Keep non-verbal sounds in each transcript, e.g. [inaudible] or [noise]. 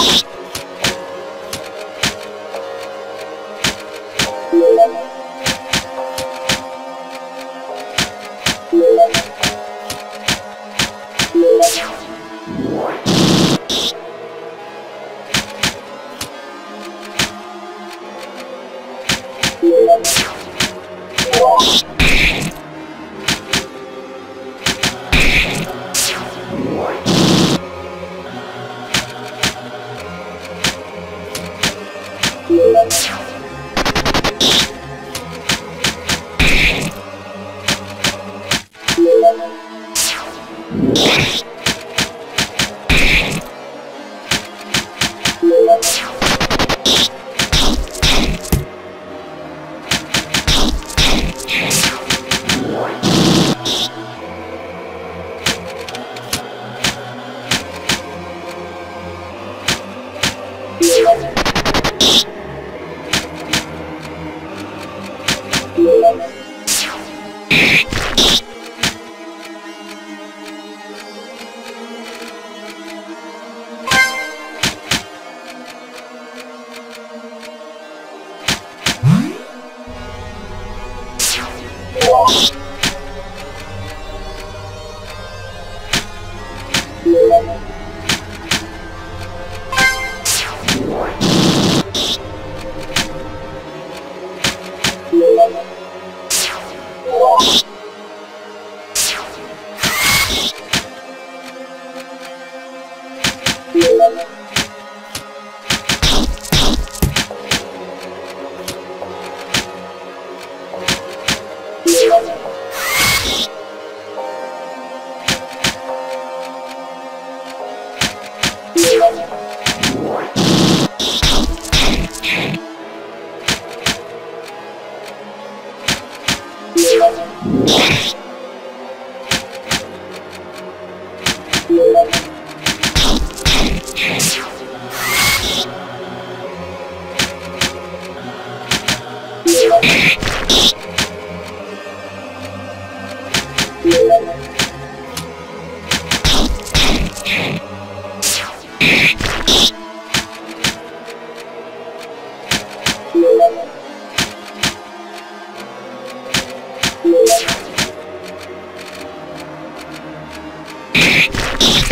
Thank you. Yeah. Oh. Yeah.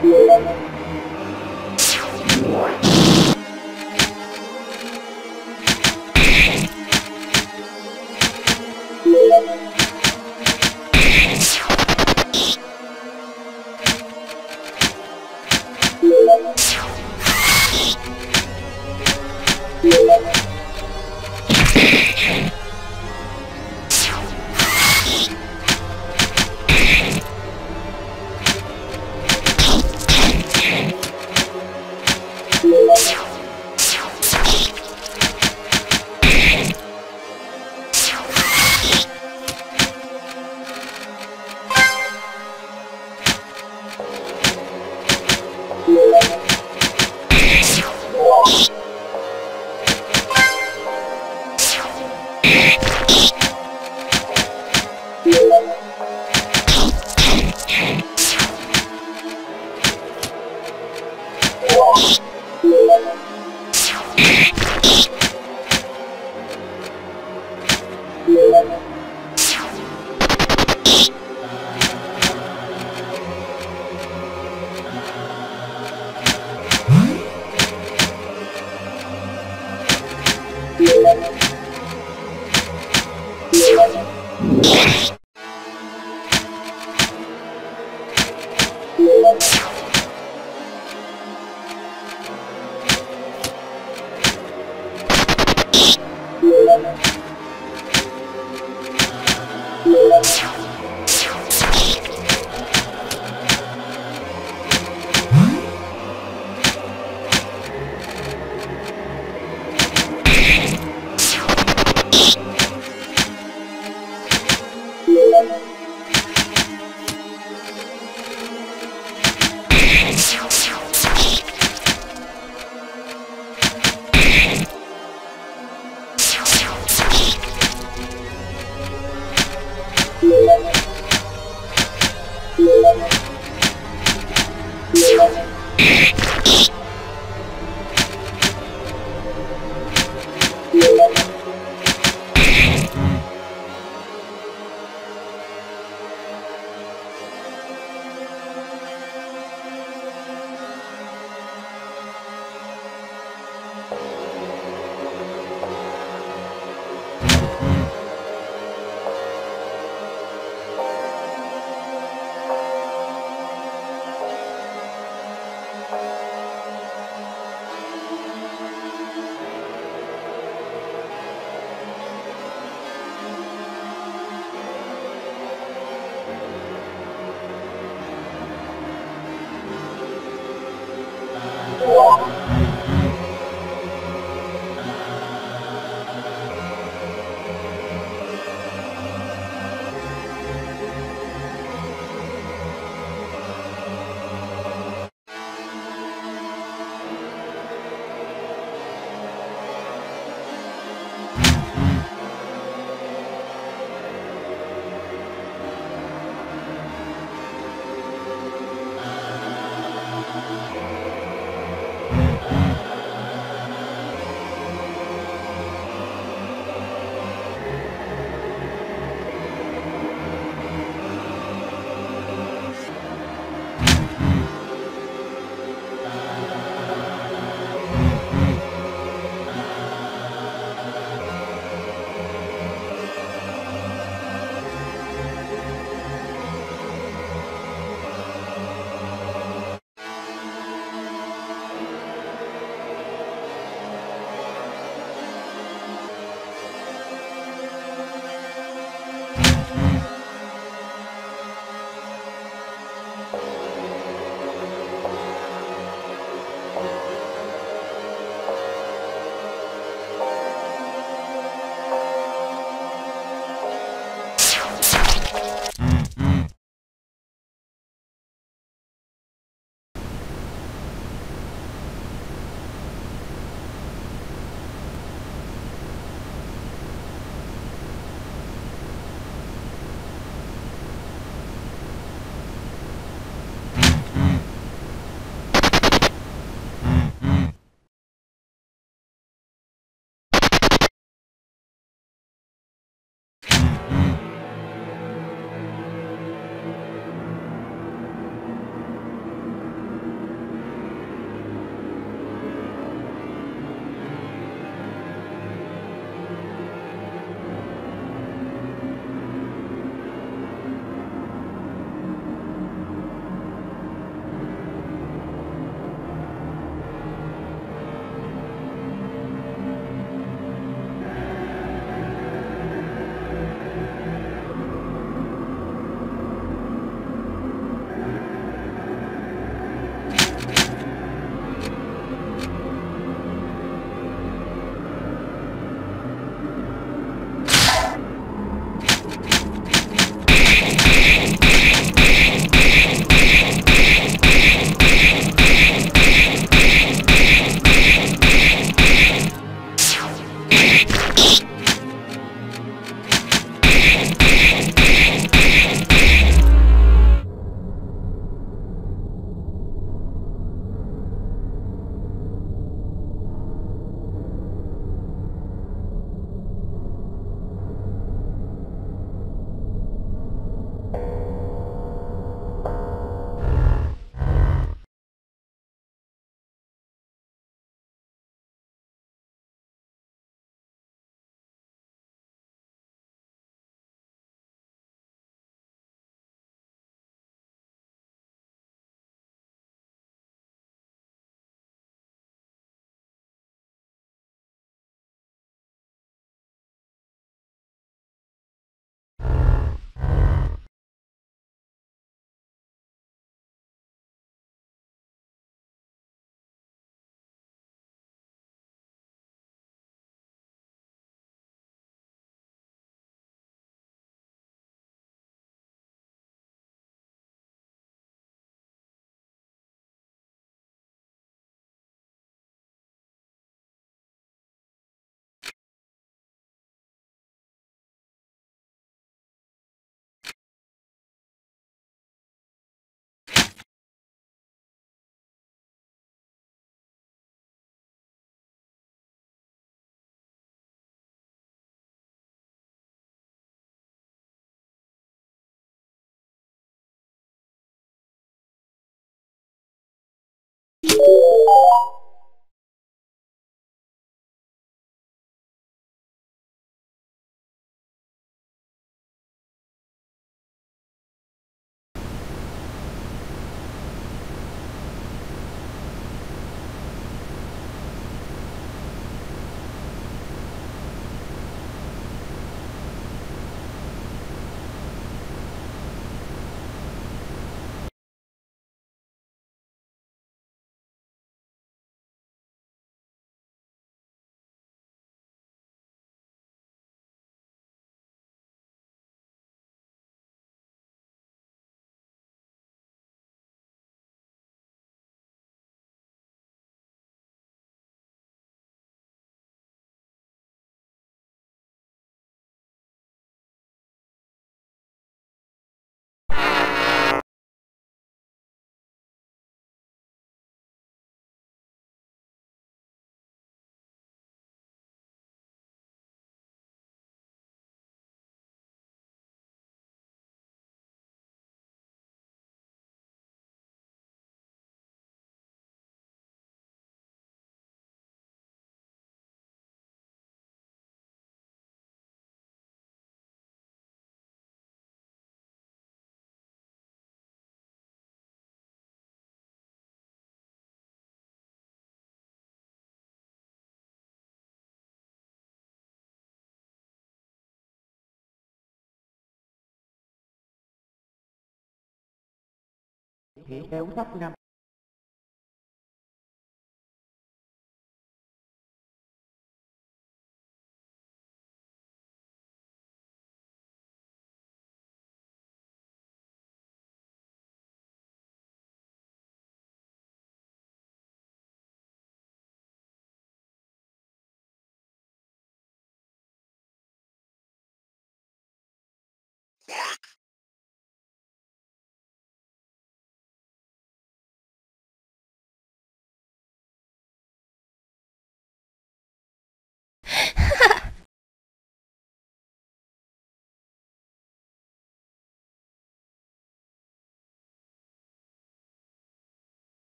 Thank Yeah. you [laughs] Thị theo sách năm